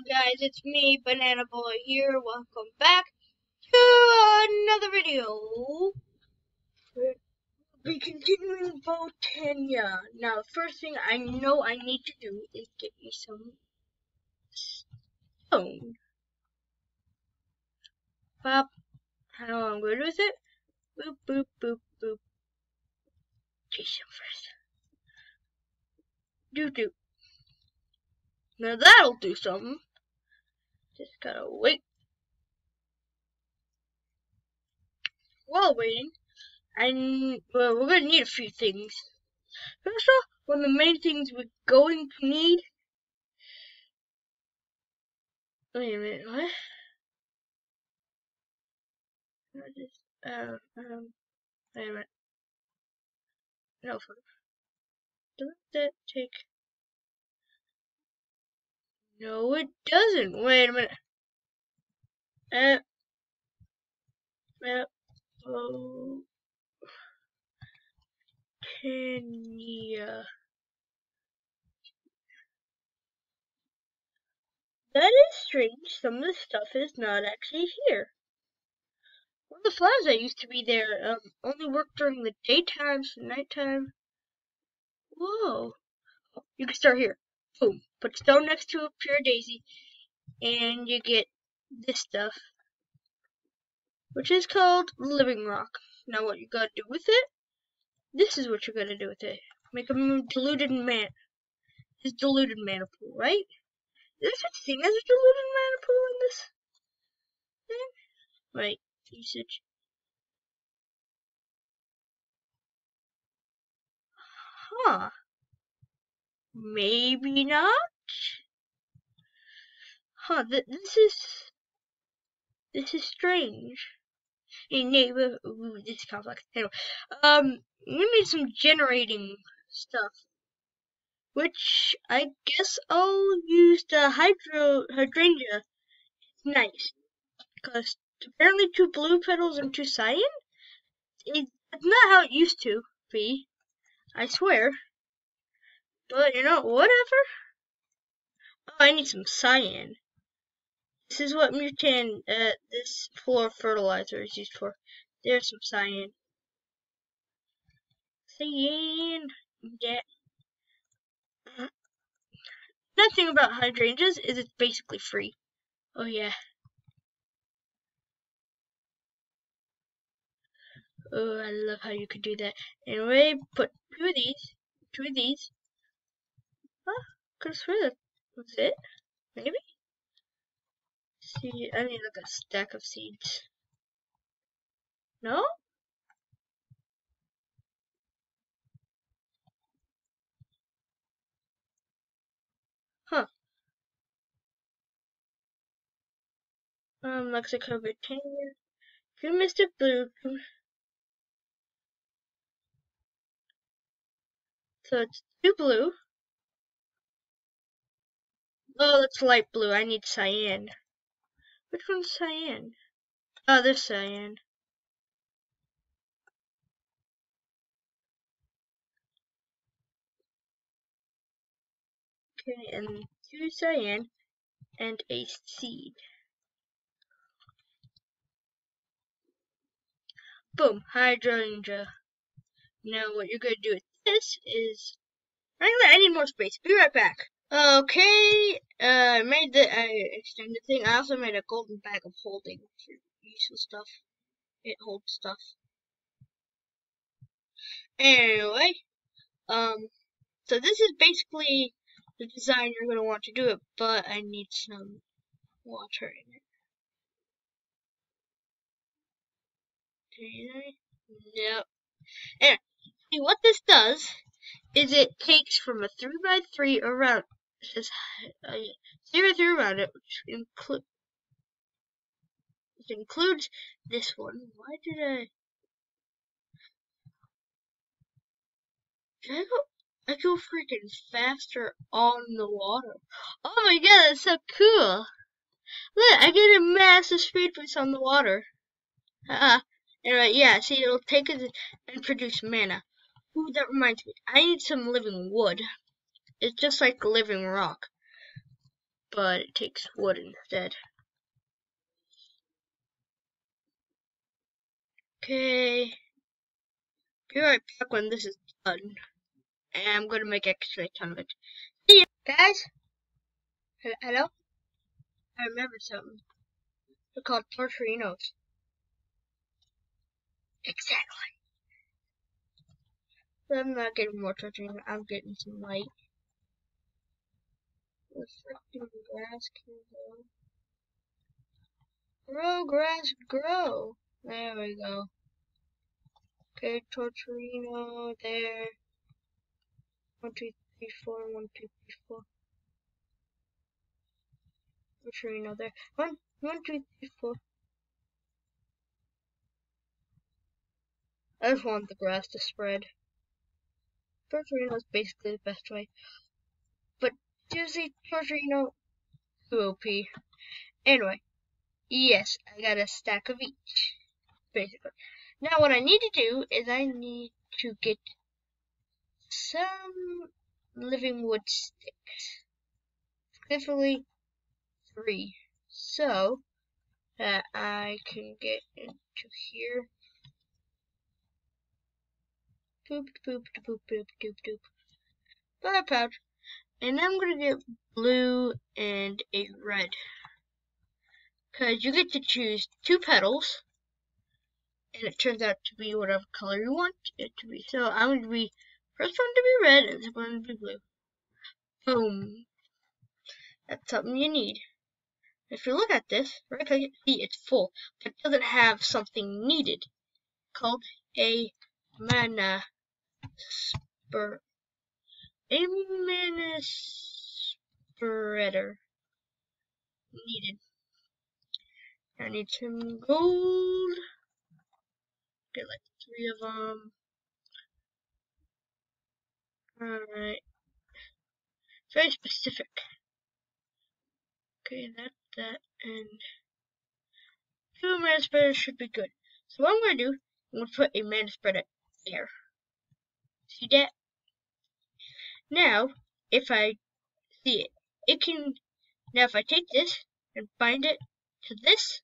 on guys, it's me, Banana Boy here. Welcome back to another video. We'll be continuing Botania. Now, first thing I know I need to do is get me some stone. Pop. How I'm good with it? Boop, boop, boop, boop. Okay, some first. Doo doo. Now that'll do something. Just gotta wait. While waiting, I well, we're gonna need a few things. First off, one of the main things we're going to need. Wait a minute, what? Just, uh, um, wait a minute. No, don't that take no, it doesn't. Wait a minute. Uh, uh, oh, Kenya. That is strange. Some of the stuff is not actually here. Of the flowers that used to be there um, only worked during the daytime, so nighttime. Whoa. You can start here. Boom. Put stone next to a pure daisy, and you get this stuff, which is called living rock. Now what you gotta do with it, this is what you're gonna do with it. Make a diluted man, his diluted mana pool, right? Is there such a thing as a diluted mana pool in this thing? Right, usage. Huh. Maybe not? Huh, th this is... This is strange. Neighbor, ooh, this is complex. Anyway, um, we need some generating stuff. Which, I guess I'll use the hydro, hydrangea. It's nice. Because apparently two blue petals and two cyan? It's not how it used to be. I swear. But, you know, whatever. Oh, I need some cyan. This is what mutant, uh, this floor fertilizer is used for. There's some cyan. Cyan. Yeah. Nothing about hydrangeas is it's basically free. Oh yeah. Oh, I love how you could do that. Anyway, put two of these, two of these, Huh? Could sworn that was it. Maybe? See, I need like a stack of seeds. No? Huh. Um, Lexica Botania. Good Mr. Blue. So it's two blue. Oh, that's light blue. I need cyan. Which one's cyan? Oh, this cyan. Okay, and two cyan and a seed. Boom, hydrangea. Now what you're gonna do with this is, I need more space. Be right back. Okay, uh, I made the uh, extended thing. I also made a golden bag of holding for useful stuff. It holds stuff. Anyway, um, so this is basically the design you're gonna want to do it, but I need some water in it. And see what this does is it takes from a three by three around it says zero zero around it, which include which includes this one. Why did I? Did I go? I go freaking faster on the water. Oh my god, that's so cool! Look, I get a massive speed boost on the water. Uh, anyway, yeah, see, it'll take it and produce mana. Ooh, that reminds me. I need some living wood. It's just like living rock. But it takes wood instead. Okay. Be right back when this is done. And I'm gonna make extra ton of it. See ya, guys. Hello? I remember something. They're called torturinos. Exactly. I'm not getting more torturinos, I'm getting some light. The freaking grass can grow. Grow, grass, grow. There we go. Okay, Tortorino there. One, two, three, four, one, two, three, four. Tortorino there. One, one, two, three, four. I just want the grass to spread. Tortorino is basically the best way. Tortorino, too OP. Anyway, yes, I got a stack of each basically. Now what I need to do is I need to get some living wood sticks. Specifically three. So that I can get into here. Boop boop boop boop doop doop. Fire pouch. And I'm gonna get blue and a red. Cause you get to choose two petals and it turns out to be whatever color you want it to be. So I'm going to be first one to be red and second one to be blue. Boom. That's something you need. If you look at this, right click it, see it's full, but it doesn't have something needed called a mana spur a mana spreader needed. I need some gold. Get like three of them. Alright. Very specific. Okay, that, that, and two mana spreaders should be good. So what I'm to do, I'm to put a mana spreader there. See that? Now, if I see it, it can, now if I take this and bind it to this,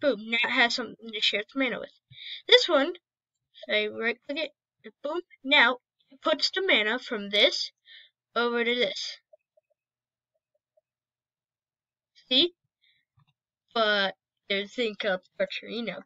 boom, now it has something to share its mana with. This one, if I right click it, and boom, now it puts the mana from this over to this. See? But there's a thing called Torturino.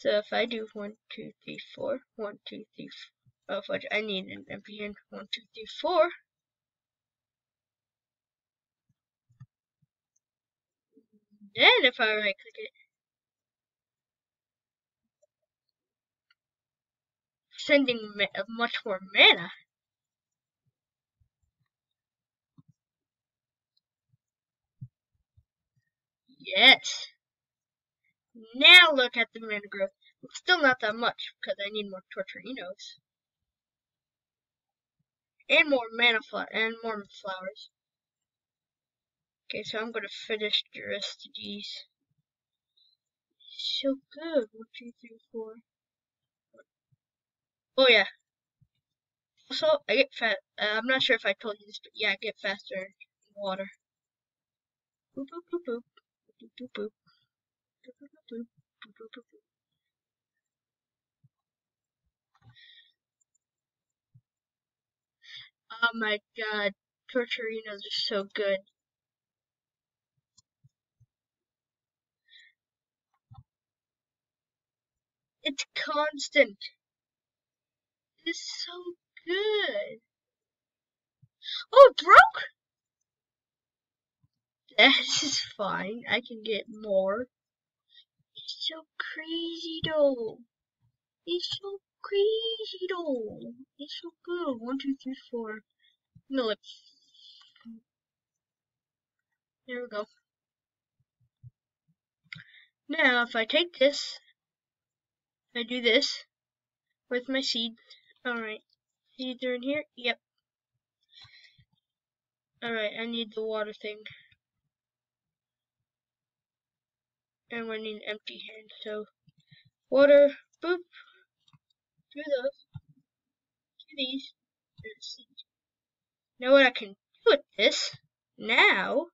So if I do one, two, three, four, one, two, three, oh, four, oh fudge, I need an hand, one, two, three, four. Then if I right click it, sending uh, much more mana. Yes. Now look at the mana growth. Still not that much because I need more Torturinos. And more mana flower and more flowers. Okay, so I'm gonna finish the rest of these. So good. One, two, three, four. Oh yeah. Also, I get fat. Uh, I'm not sure if I told you this, but yeah, I get faster in water. Boop boop boop boop. Boop boop boop. Boop boop boop Oh my god, Torturinos are so good. It's constant. It's so good. Oh, it broke? That is fine. I can get more. So crazy though. It's so crazy though. It's so good. One, two, three, four. No, let's. There we go. Now, if I take this I do this with my seeds. Alright. Seeds are in here? Yep. Alright, I need the water thing. And an empty hand, so water, boop, through those, do these, and seed. Now what I can do with this, now,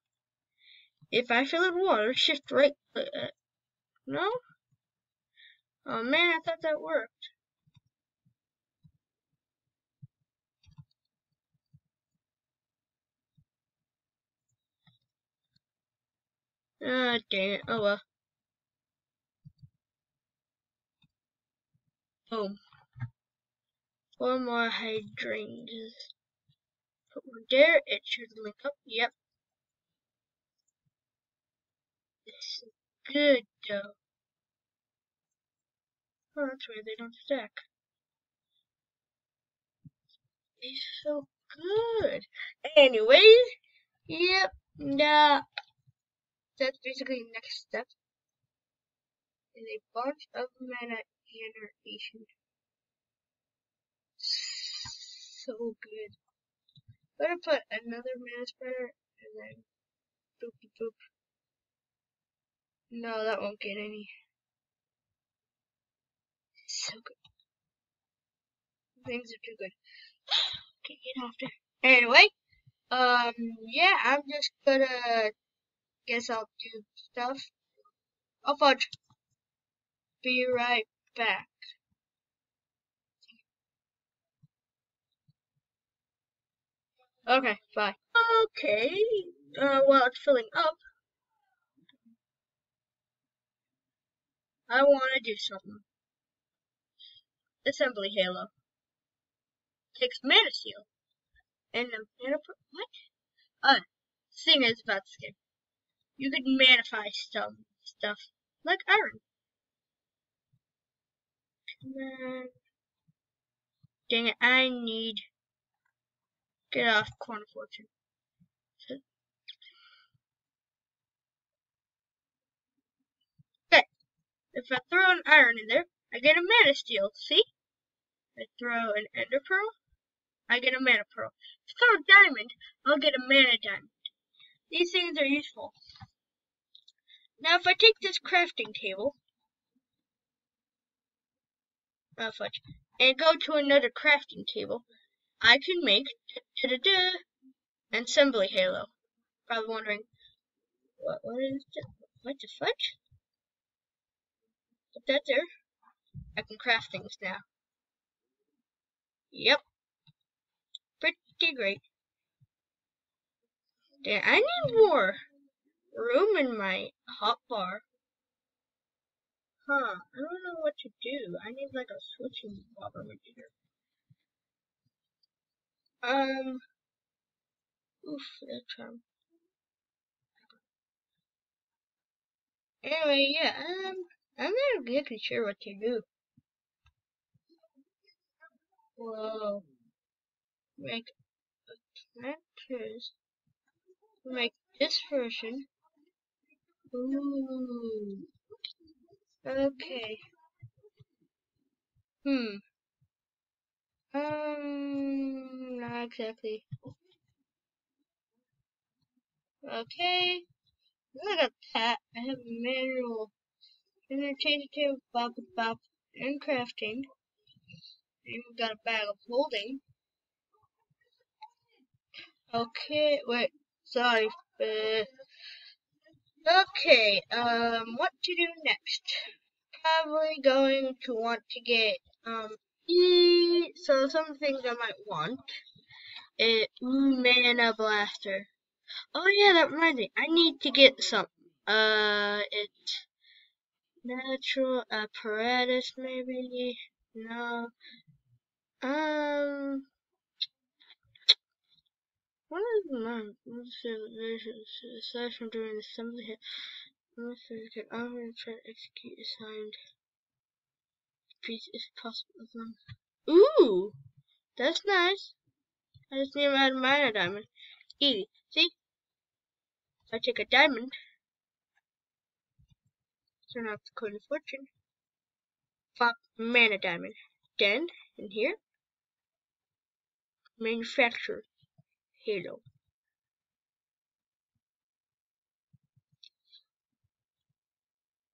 if I fill it with water, shift right, uh, no? Oh man, I thought that worked. Ah, dang it. Oh well. Oh. Four more hydrangeas. Put one there. It should link up. Yep. This is good though. Oh, that's weird. They don't stack. It's so good. Anyways, yep. Nah. That's basically the next step. Is a bunch of mana So good. Better put another mana spreader and then boop boop. No, that won't get any. So good. Things are too good. Can't get off there. Anyway, um, yeah, I'm just gonna guess I'll do stuff. I'll fudge. Be right back. Okay, bye. Okay, uh, while it's filling up, I want to do something. Assembly Halo. Takes Mana Steel. And the Mana... What? Uh, thing is about game. You could manify some stuff. Like iron. Dang it, I need... Get off Corner Fortune. Okay. If I throw an iron in there, I get a mana steel. See? If I throw an ender pearl, I get a mana pearl. If I throw a diamond, I'll get a mana diamond. These things are useful. Now if I take this crafting table, fudge, and go to another crafting table, I can make da da da an assembly halo. Probably wondering, what, what is this? What the fudge? Put that there. I can craft things now. Yep. Pretty great. Yeah, I need more room in my hotbar. Huh, I don't know what to do. I need like a switching bobber here. Um, oof, that charm. Anyway, yeah, um, I'm not exactly sure what to do. Whoa. Make a planters. Make this version. Ooh. Okay. Hmm. Um, not exactly. Okay. I got that. I have a manual. And then change it to bop bop and crafting. And we got a bag of holding. Okay, wait, sorry. Okay, um, what to do next? Probably going to want to get, um, E, so some things I might want. It, Mana Blaster. Oh yeah, that reminds me, I need to get some, uh, it's natural apparatus maybe, no, um, what is the month? Aside from doing assembly here, administrators can often try to execute assigned feats if possible. Ooh, that's nice. I just need to add a diamond. Easy. See? I take a diamond. Turn off the coin of fortune. Pop mana diamond. Then, in here, manufactory halo.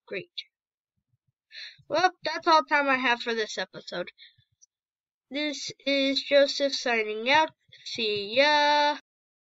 Great. Well, that's all time I have for this episode. This is Joseph signing out. See ya.